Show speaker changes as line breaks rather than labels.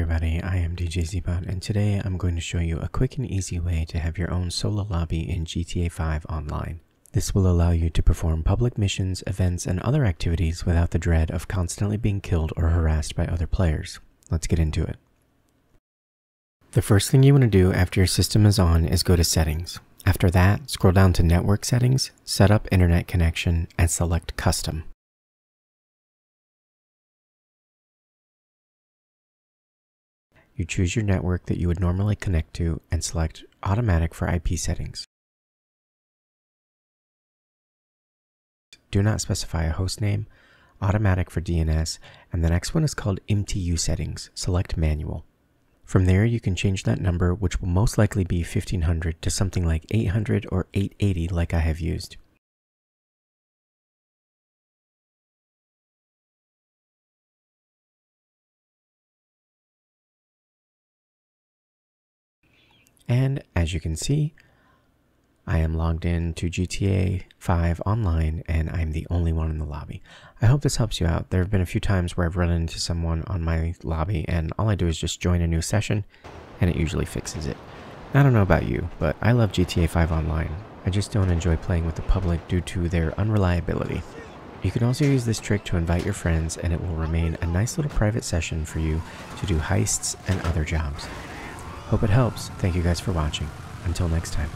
everybody, I am DJ Zbot and today I'm going to show you a quick and easy way to have your own solo lobby in GTA 5 online. This will allow you to perform public missions, events, and other activities without the dread of constantly being killed or harassed by other players. Let's get into it. The first thing you want to do after your system is on is go to settings. After that, scroll down to network settings, set up internet connection, and select custom. You choose your network that you would normally connect to and select automatic for IP settings. Do not specify a host name, automatic for DNS, and the next one is called MTU settings. Select manual. From there, you can change that number, which will most likely be 1500 to something like 800 or 880 like I have used. And as you can see, I am logged in to GTA 5 online and I'm the only one in the lobby. I hope this helps you out. There have been a few times where I've run into someone on my lobby and all I do is just join a new session and it usually fixes it. I don't know about you, but I love GTA 5 online. I just don't enjoy playing with the public due to their unreliability. You can also use this trick to invite your friends and it will remain a nice little private session for you to do heists and other jobs. Hope it helps. Thank you guys for watching. Until next time.